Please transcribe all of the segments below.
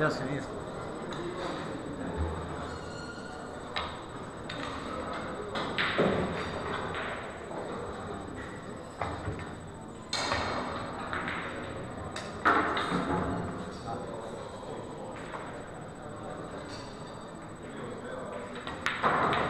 Deus Cristo. Thank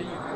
continue.